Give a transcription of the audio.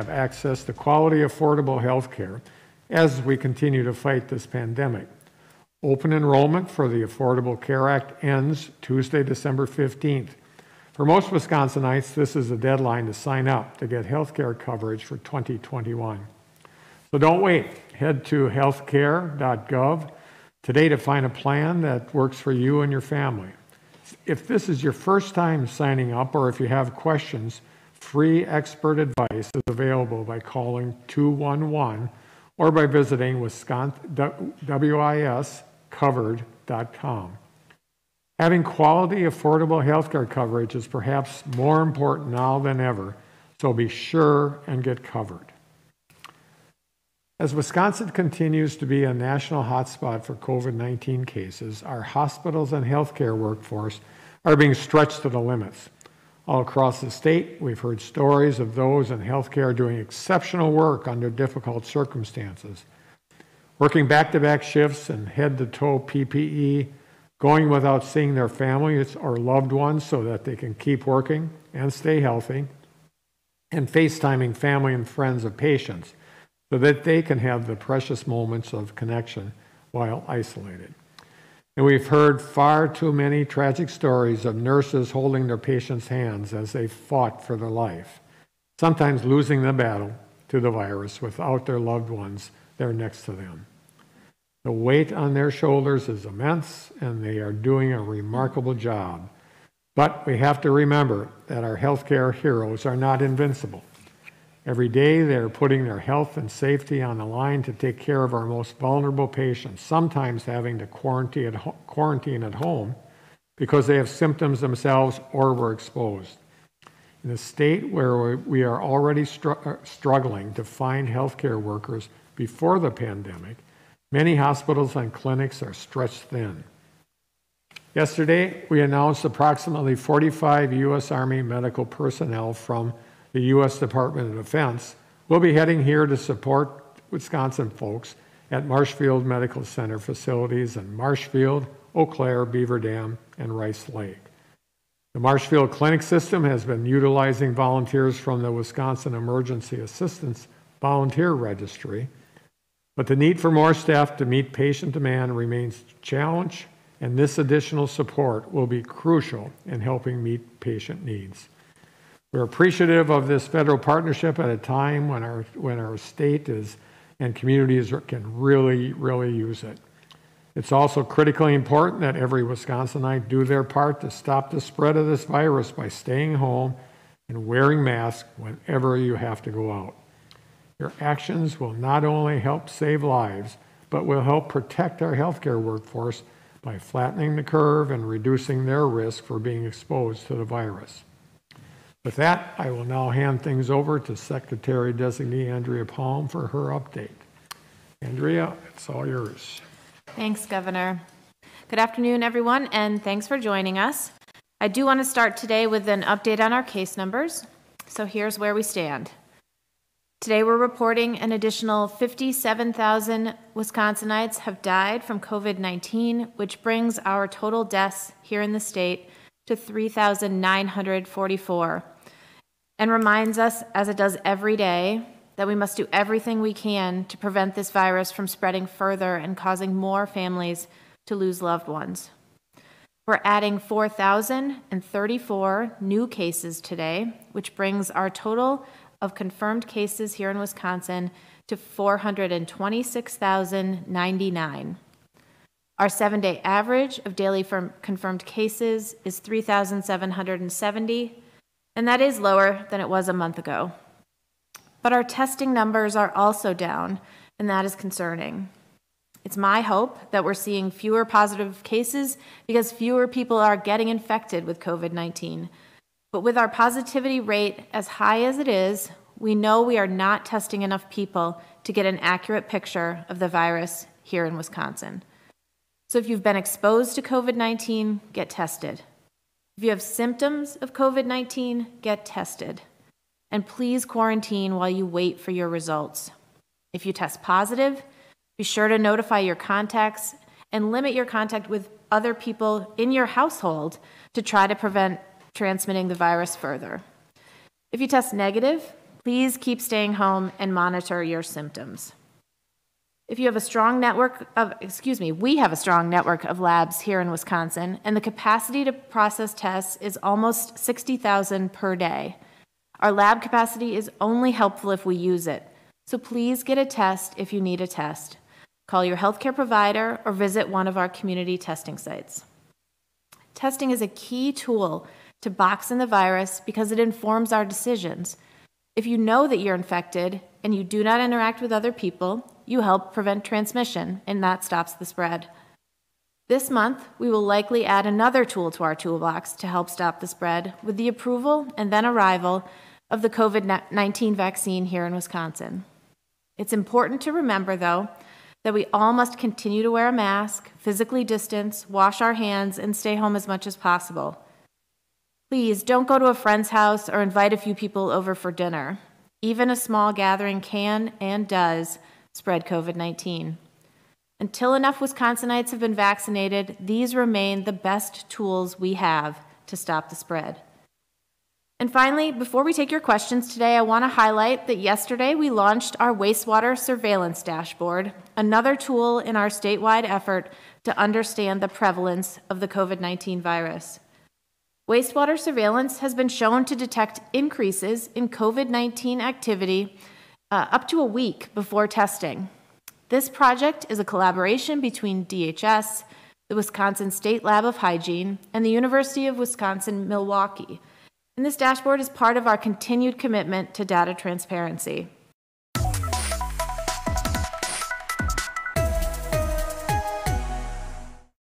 have access to quality, affordable health care as we continue to fight this pandemic. Open enrollment for the Affordable Care Act ends Tuesday, December 15th. For most Wisconsinites, this is the deadline to sign up to get health care coverage for 2021. So don't wait. Head to healthcare.gov today to find a plan that works for you and your family. If this is your first time signing up or if you have questions, free expert advice is available by calling 211 or by visiting wisconsinwiscovered.com. Having quality, affordable healthcare coverage is perhaps more important now than ever, so be sure and get covered. As Wisconsin continues to be a national hotspot for COVID 19 cases, our hospitals and healthcare workforce are being stretched to the limits. All across the state, we've heard stories of those in healthcare doing exceptional work under difficult circumstances. Working back to back shifts and head to toe PPE, going without seeing their families or loved ones so that they can keep working and stay healthy, and FaceTiming family and friends of patients so that they can have the precious moments of connection while isolated. And we've heard far too many tragic stories of nurses holding their patients' hands as they fought for their life, sometimes losing the battle to the virus without their loved ones there next to them. The weight on their shoulders is immense, and they are doing a remarkable job. But we have to remember that our healthcare heroes are not invincible. Every day, they're putting their health and safety on the line to take care of our most vulnerable patients, sometimes having to quarantine at, quarantine at home because they have symptoms themselves or were exposed. In a state where we are already str- uh, struggling to find healthcare workers before the pandemic, many hospitals and clinics are stretched thin. Yesterday, we announced approximately 45 U.S. Army medical personnel from the U.S. Department of Defense, will be heading here to support Wisconsin folks at Marshfield Medical Center facilities in Marshfield, Eau Claire, Beaver Dam, and Rice Lake. The Marshfield Clinic System has been utilizing volunteers from the Wisconsin Emergency Assistance Volunteer Registry, but the need for more staff to meet patient demand remains a challenge, and this additional support will be crucial in helping meet patient needs. We're appreciative of this federal partnership at a time when our, when our state is and communities can really, really use it. It's also critically important that every Wisconsinite do their part to stop the spread of this virus by staying home and wearing masks whenever you have to go out. Your actions will not only help save lives, but will help protect our healthcare workforce by flattening the curve and reducing their risk for being exposed to the virus. With that, I will now hand things over to Secretary Designee Andrea Palm for her update. Andrea, it's all yours. Thanks, Governor. Good afternoon, everyone, and thanks for joining us. I do want to start today with an update on our case numbers. So here's where we stand. Today, we're reporting an additional 57,000 Wisconsinites have died from COVID 19, which brings our total deaths here in the state to 3,944 and reminds us, as it does every day, that we must do everything we can to prevent this virus from spreading further and causing more families to lose loved ones. We're adding 4,034 new cases today, which brings our total of confirmed cases here in Wisconsin to 426,099. Our seven day average of daily confirmed cases is 3,770, and that is lower than it was a month ago. But our testing numbers are also down, and that is concerning. It's my hope that we're seeing fewer positive cases because fewer people are getting infected with COVID 19. But with our positivity rate as high as it is, we know we are not testing enough people to get an accurate picture of the virus here in Wisconsin. So if you've been exposed to COVID 19, get tested. If you have symptoms of COVID 19, get tested. And please quarantine while you wait for your results. If you test positive, be sure to notify your contacts and limit your contact with other people in your household to try to prevent transmitting the virus further. If you test negative, Please keep staying home and monitor your symptoms. If you have a strong network of, excuse me, we have a strong network of labs here in Wisconsin, and the capacity to process tests is almost 60,000 per day. Our lab capacity is only helpful if we use it, so please get a test if you need a test. Call your healthcare provider or visit one of our community testing sites. Testing is a key tool to box in the virus because it informs our decisions. If you know that you're infected and you do not interact with other people, you help prevent transmission, and that stops the spread. This month, we will likely add another tool to our toolbox to help stop the spread with the approval and then arrival of the COVID 19 vaccine here in Wisconsin. It's important to remember, though, that we all must continue to wear a mask, physically distance, wash our hands, and stay home as much as possible. Please don't go to a friend's house or invite a few people over for dinner. Even a small gathering can and does spread COVID 19. Until enough Wisconsinites have been vaccinated, these remain the best tools we have to stop the spread. And finally, before we take your questions today, I want to highlight that yesterday we launched our wastewater surveillance dashboard, another tool in our statewide effort to understand the prevalence of the COVID 19 virus. Wastewater surveillance has been shown to detect increases in COVID 19 activity uh, up to a week before testing. This project is a collaboration between DHS, the Wisconsin State Lab of Hygiene, and the University of Wisconsin Milwaukee and this dashboard is part of our continued commitment to data transparency.